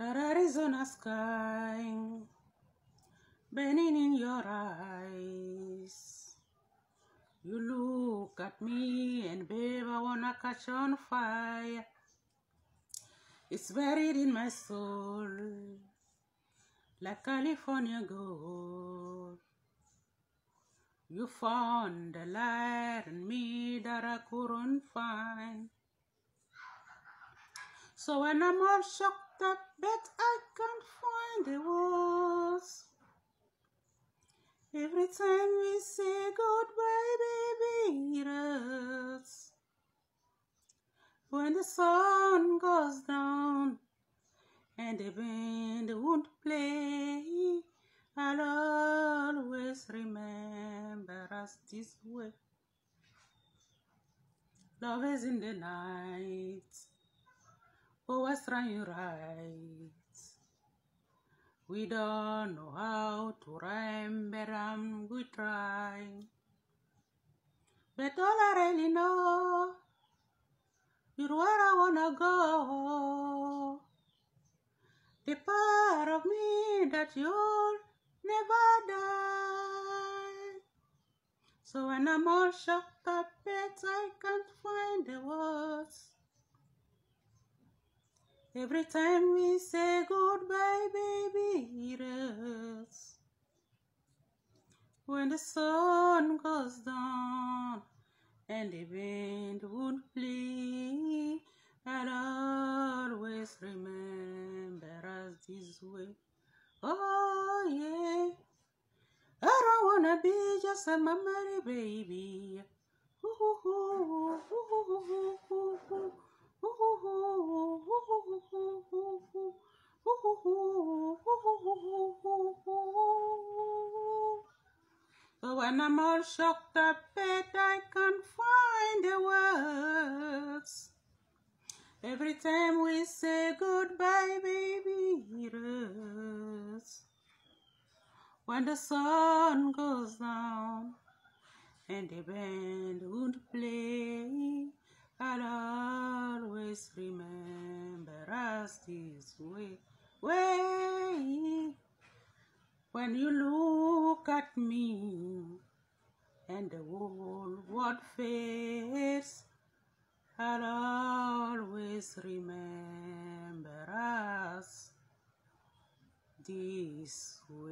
That Arizona sky burning in your eyes. You look at me and babe, I wanna catch on fire. It's buried in my soul like California gold. You found the light in me that I couldn't find. So when I'm all shocked up, bet I can't find the words. Every time we say goodbye, baby, it hurts. When the sun goes down and the band won't play, I'll always remember us this way. Love is in the night, always trying right. We don't know how to rhyme, but um, we try. But all I really know is where I wanna go. The part of me that you'll never die. So when I'm all shocked up, I can't find the words. Every time we say goodbye, baby, it hurts. When the sun goes down and the wind won't play, I'll always remember us this way. Oh yeah, I don't wanna be just a memory, baby. Ooh, ooh, ooh, When I'm all shocked up, bet I can't find the words. Every time we say goodbye, baby, it hurts. When the sun goes down and the band won't play, I'll always remember us this way. Way when you look at me and the whole world face. I'll always remember us this way.